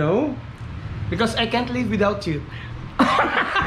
no. Because I can't live without you.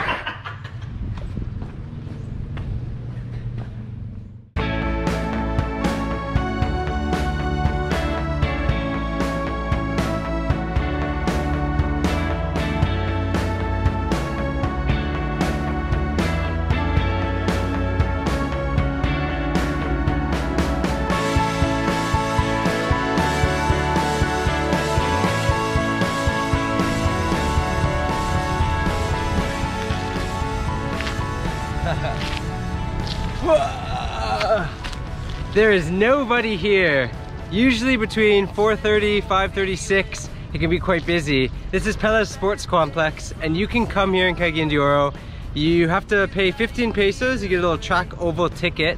There is nobody here. Usually between 4.30, 5.36, it can be quite busy. This is Pelaez Sports Complex and you can come here in Cagayan You have to pay 15 pesos, you get a little track oval ticket.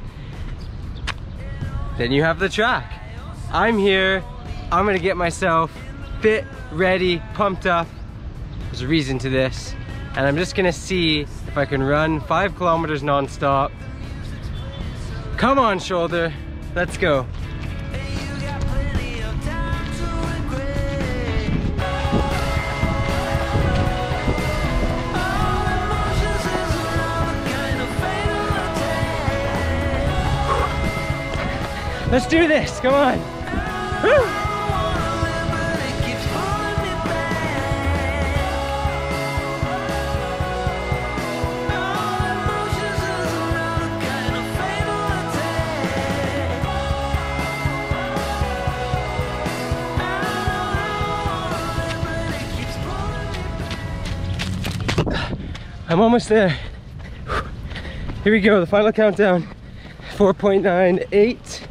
Then you have the track. I'm here, I'm gonna get myself fit, ready, pumped up. There's a reason to this. And I'm just gonna see if I can run five kilometers non-stop. Come on, shoulder. Let's go. Let's do this, come on. Woo! I'm almost there. Here we go, the final countdown. 4.98.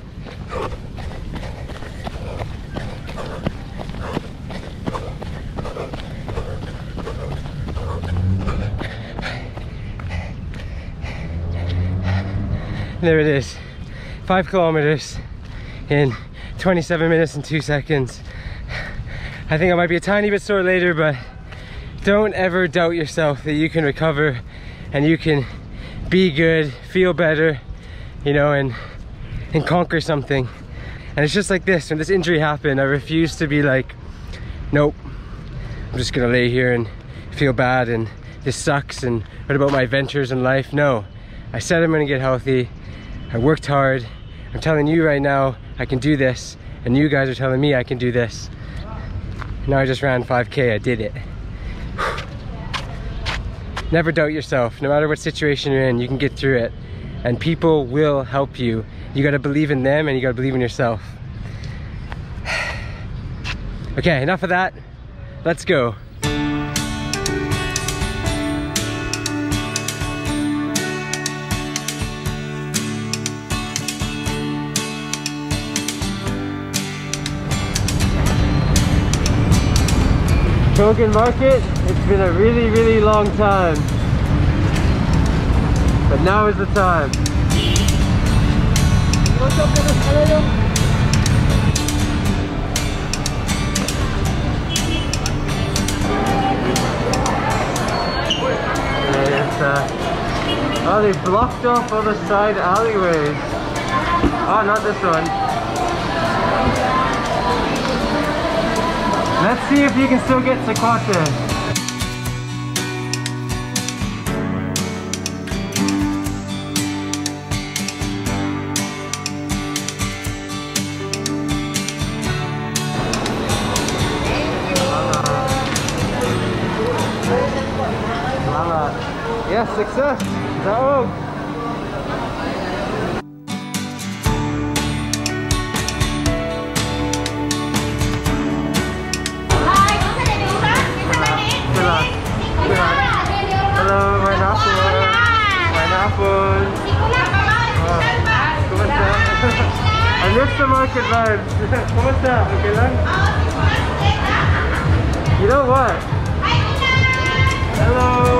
There it is. Five kilometers in 27 minutes and two seconds. I think I might be a tiny bit sore later, but don't ever doubt yourself that you can recover and you can be good, feel better, you know, and and conquer something. And it's just like this, when this injury happened, I refused to be like, nope, I'm just gonna lay here and feel bad and this sucks and what about my adventures in life? No, I said I'm gonna get healthy. I worked hard. I'm telling you right now, I can do this. And you guys are telling me I can do this. Now I just ran 5K, I did it. Never doubt yourself. No matter what situation you're in, you can get through it. And people will help you. You gotta believe in them and you gotta believe in yourself. Okay, enough of that. Let's go. Cogon Market, it's been a really, really long time. But now is the time. Uh, oh, they blocked off all the side alleyways. Oh, not this one. Let's see if you can still get Sikwate. Yes, success. Taog. Missed the market vibes. Kumusta? Okay lang? You know what? Hello.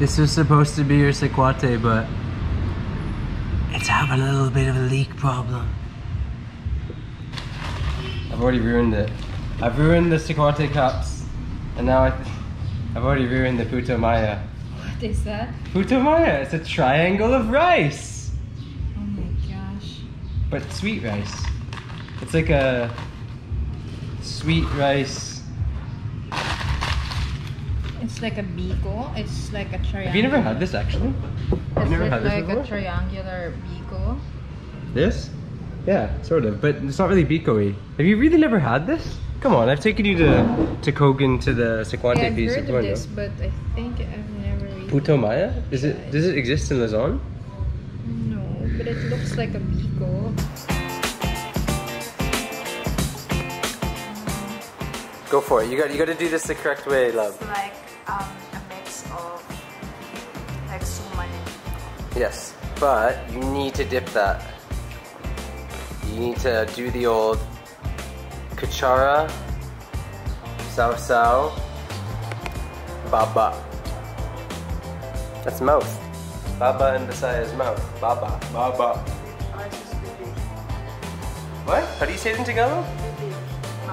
This was supposed to be your Sikwate, but it's having a little bit of a leak problem. I've already ruined it. I've ruined the Sikwate cups, and now I I've already ruined the Puto Maya. What is that? Puto Maya, it's a triangle of rice, Oh my gosh. but sweet rice. It's like a sweet rice. It's like a biko. It's like a triangle. Have you never had this actually? It's never like, had this like a triangular biko. This? Yeah, sort of, but it's not really biko-y. Have you really never had this? Come on, I've taken you to to Cogon to the Sikwate Yeah, I've heard Come of this, but I think I've never really. Puto Maya? Is it? Does it exist in Luzon? No, but it looks like a biko. Go for it. You got you got to do this the correct way, love. It's like um, a mix of like suman and Yes, but you need to dip that. You need to do the old kuchara, sao sao, baba. That's mouth. Baba in Visaya's mouth. Baba. Baba. What? How do you say it in Tagalog?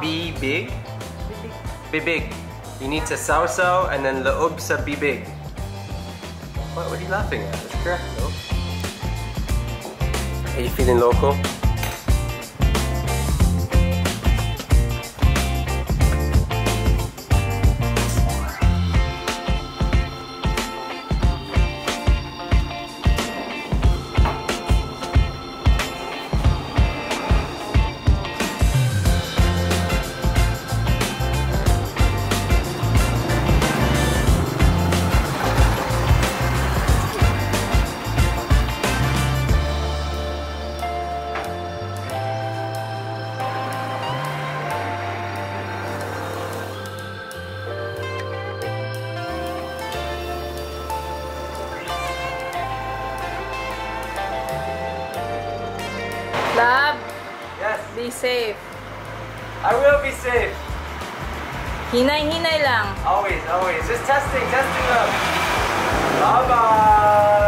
Be big. Be big. Be big. You need to sao and then loob sa be big. What, are you laughing at? That's correct though. Are you feeling local? Love, Yes, be safe. I will be safe. Hinay-hinay lang. Always, always. Just testing, testing them. Bye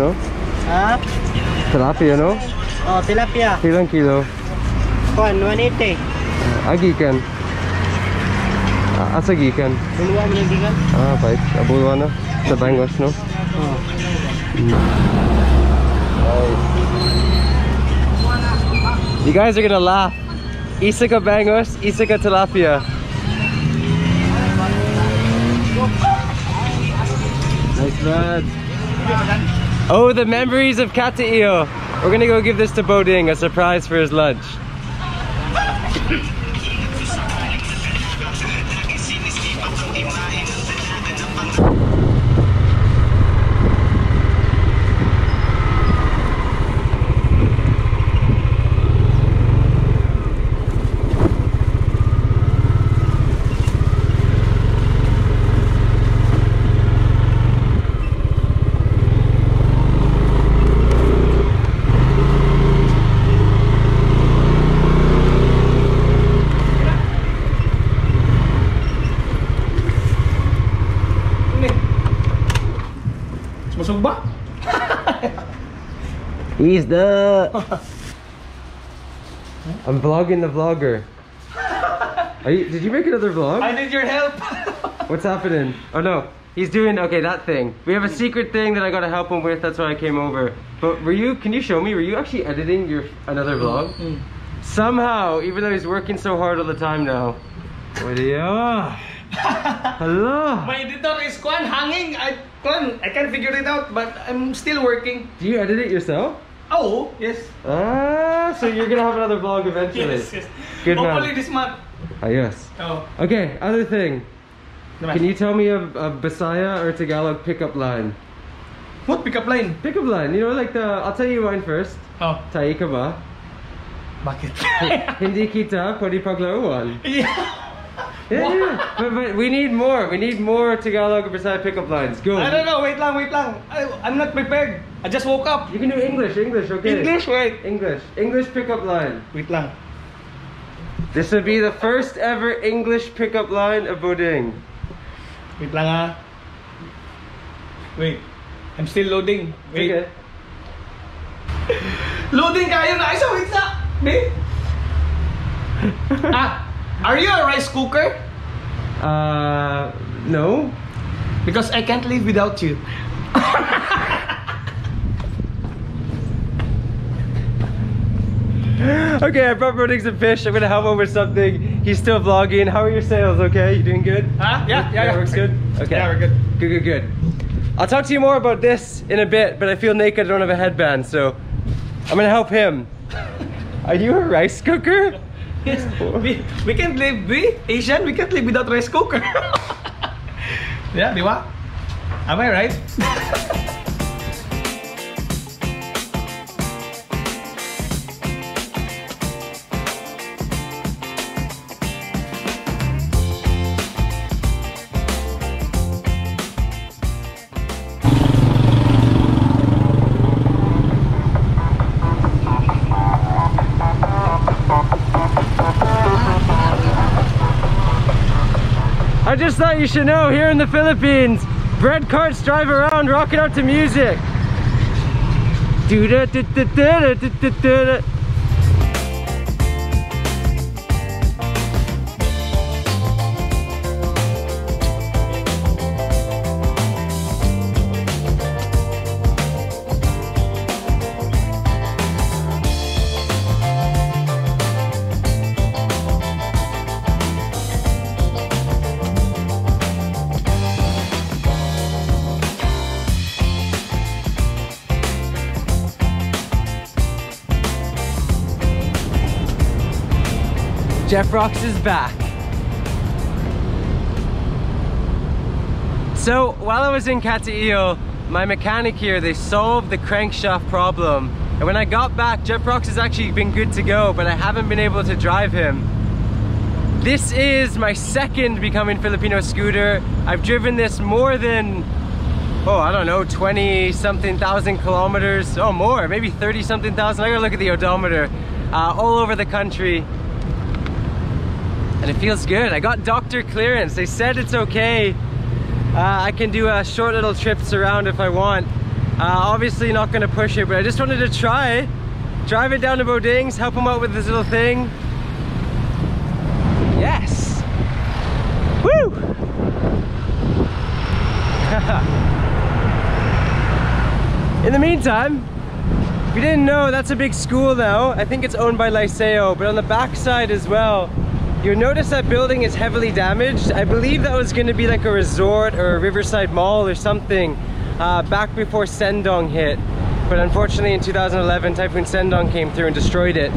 no? Ha? Tilapia, no? Oh, tilapia. Ilang kilo? Kuan, 180. Agikan. Ah, asa gikan? Duluan mo yung bigan. Ah, baik. Abulwa na. Sa bangos, no? Oh. You guys are gonna laugh. Isika bangos, Isika tilapia. Nice man. Oh, the memories of Kataio. We're gonna go give this to Boding, a surprise for his lunch. Masog ba? He's the. I'm vlogging the vlogger. Are you, did you make another vlog? I need your help. What's happening? Oh no, He's doing okay that thing. We have a secret thing that I gotta help him with. That's why I came over. But were you? Can you show me? Were you actually editing your another vlog? Mm. Somehow, even though he's working so hard all the time now. What are you? Hello. My editor is Kwan hanging. I Kwan, I can't figure it out, but I'm still working. Do you edit it yourself? Oh, yes. Ah, so you're gonna have another vlog eventually. Yes, yes. Good Hopefully man. this month. Ah, yes. Oh. Okay, other thing. Can you tell me a, a Bisaya or Tagalog pickup line? What pickup line? Pickup line, you know, like the. I'll tell you mine first. Oh, Tayo ka ba? bakit? Hindi kita pwede paglaruan. yeah. Yeah, yeah. But, but we need more. We need more Tagalog or Bisaya pickup lines. Go. I don't know. Wait lang, wait lang. I, I'm not prepared. I just woke up. You can do English, English, okay. English, wait. English. English pickup line. Wait lang. This will be the first ever English pickup line of Boding. Wait lang ah. Wait. I'm still loading. Wait. Okay. Loading kayo na isa. Wait na. Wait. ah, are you a rice cooker? Uh, no. Because I can't live without you. Okay, I brought Boding some fish. I'm gonna help him with something. He's still vlogging. How are your sales? Okay, you doing good? Huh? Yeah, yeah, yeah. works good. Okay. Yeah, we're good. Good, good, good. I'll talk to you more about this in a bit, but I feel naked. I don't have a headband, so I'm gonna help him. Are you a rice cooker? Yes, we, we can't live, we Asian, we can't live without rice cooker. yeah, di ba? Am I right? I just thought you should know here in the Philippines, bread carts drive around rocking out to music. Do-da-da-da-da-da-da-da-da. Jeprox is back. So while I was in Cataio, my mechanic here, they solved the crankshaft problem. And when I got back, Jeprox has actually been good to go, but I haven't been able to drive him. This is my second becoming Filipino scooter. I've driven this more than, oh, I don't know, 20 something thousand kilometers. Oh, more, maybe 30 something thousand. I gotta look at the odometer. Uh, all over the country and it feels good. I got doctor clearance. They said it's okay. Uh, I can do uh, short little trips around if I want. Uh, obviously not gonna push it, but I just wanted to try. Drive it down to Bodings, help him out with this little thing. Yes! Woo! In the meantime, if you didn't know, that's a big school now. I think it's owned by Liceo, but on the back side as well, You'll notice that building is heavily damaged. I believe that was gonna be like a resort or a riverside mall or something uh, back before Sendong hit. But unfortunately in 2011, Typhoon Sendong came through and destroyed it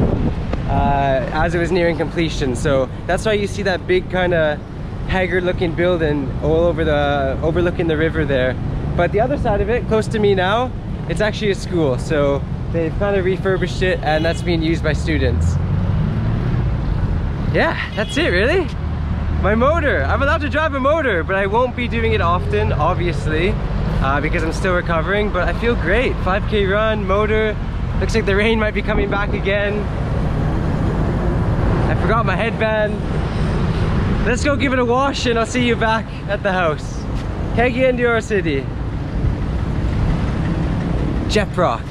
uh, as it was nearing completion. So that's why you see that big kind of haggard looking building all over the, overlooking the river there. But the other side of it, close to me now, it's actually a school. So they've kind of refurbished it and that's being used by students yeah, that's it really. My motor, I'm allowed to drive a motor, but I won't be doing it often, obviously, uh, because I'm still recovering, but I feel great. 5K run, motor, looks like the rain might be coming back again. I forgot my headband. Let's go give it a wash and I'll see you back at the house. De Oro City. Jeprox.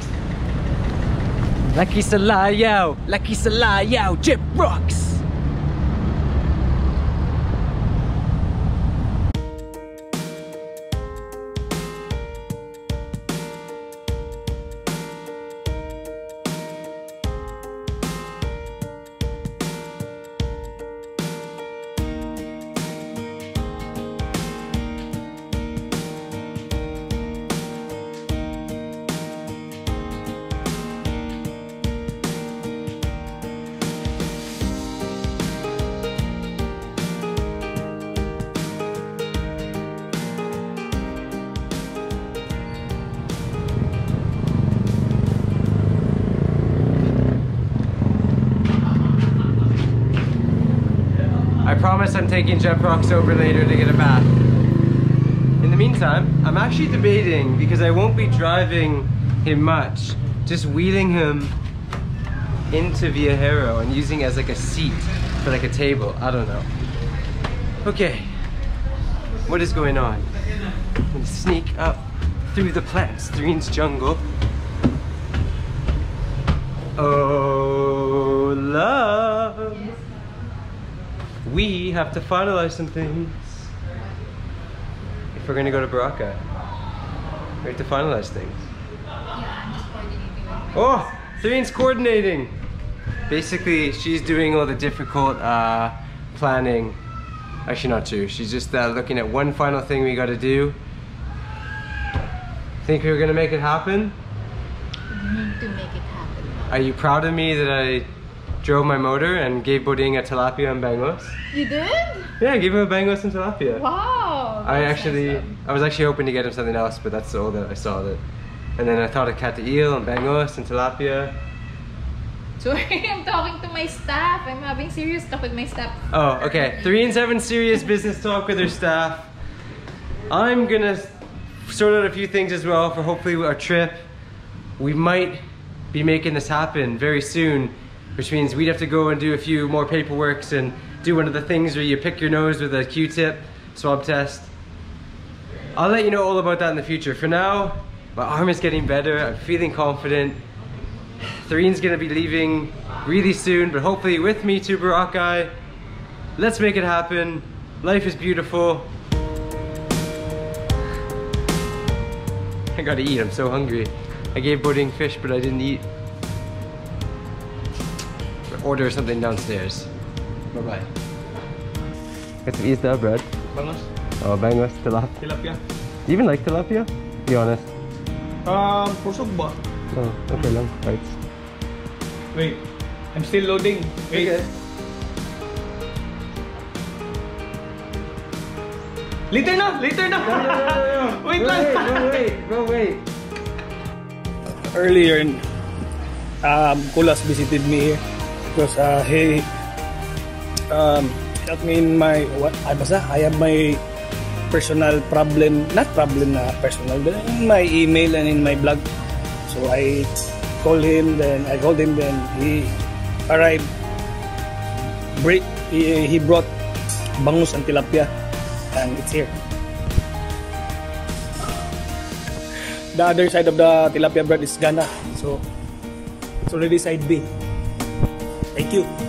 Lucky Salayo, Lucky Salayo, Jeff Rocks. Promise I'm taking Jeprox over later to get a bath. In the meantime, I'm actually debating because I won't be driving him much, just wheeling him into Viajero and using as like a seat for like a table. I don't know. Okay, what is going on? I'm gonna sneak up through the plants, Threen's jungle. Oh, love. We have to finalize some things. If we're gonna go to Boracay, we have to finalize things. Oh, Threen's coordinating. Basically, she's doing all the difficult uh, planning. Actually, not true. She's just uh, looking at one final thing we gotta do. Think we're gonna make it happen? need to make it happen. Are you proud of me that I drove my motor and gave Boding a tilapia and bangos? You did? Yeah, I gave him a bangos and tilapia. Wow. I actually, nice I was actually hoping to get him something else, but that's all that I saw that. And then I thought of eel and bangos and tilapia. Sorry, I'm talking to my staff. I'm having serious talk with my staff. Oh, okay. Three and seven serious business talk with her staff. I'm gonna sort out a few things as well for hopefully our trip. We might be making this happen very soon, which means we'd have to go and do a few more paperworks and do one of the things where you pick your nose with a Q-tip swab test. I'll let you know all about that in the future. For now, my arm is getting better. I'm feeling confident. Threen's gonna be leaving really soon, but hopefully with me to Boracay. Let's make it happen. Life is beautiful. I gotta eat, I'm so hungry. I gave Boding fish, but I didn't eat. Order something downstairs. Bye-bye. Got some East bread. Bangos, Oh, bangos, tilapia. tilapia. Do you even like tilapia? Be honest. Um, for pusog ba? Oh, okay lang. Right. Wait, I'm still loading. Wait. Later na, later na. Wait lang. wait, bro, wait. earlier, um, Kulas visited me here because uh, he um, helped me in my what I basta I have my personal problem, not problem na personal, but in my email and in my blog. So I called him, then I called him, then he arrived. He, he brought bangus and tilapia, and it's here. the other side of the tilapia bread is Ghana. So it's already side B. You.